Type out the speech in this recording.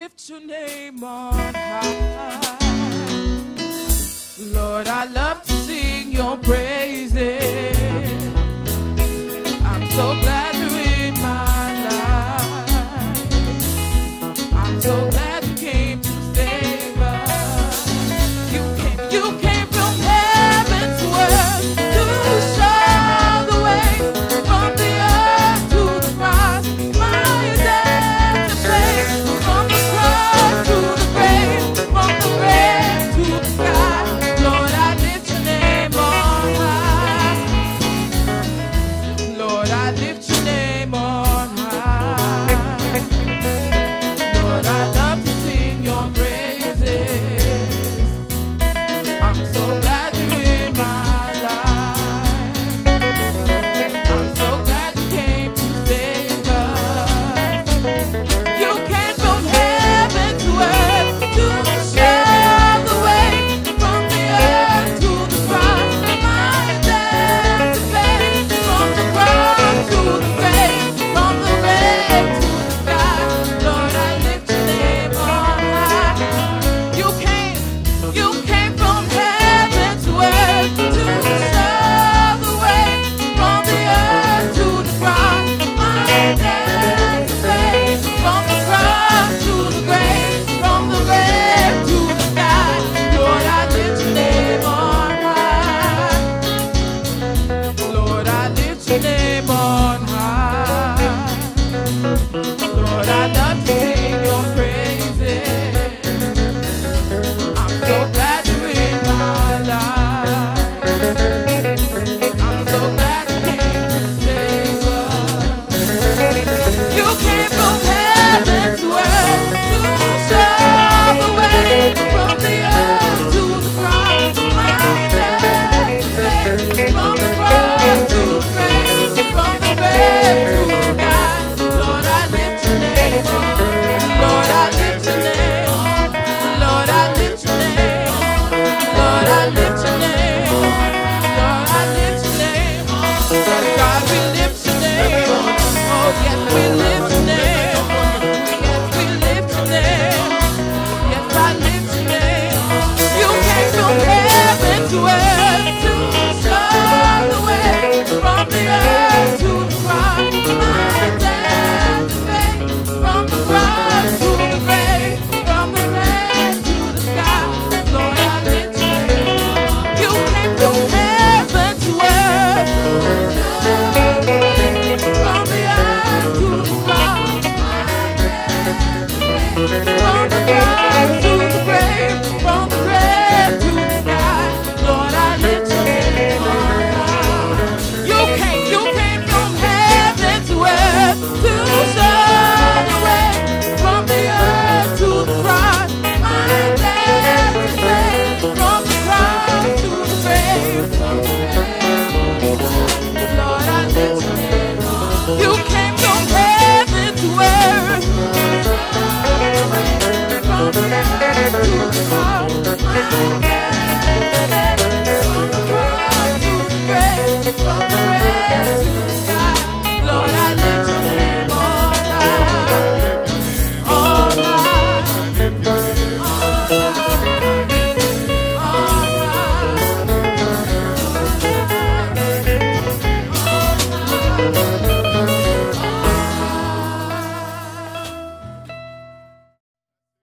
lift your name on high. Lord, I love to sing your praises. I'm so glad you're in my life. I'm so glad. name on rise to the grave. Música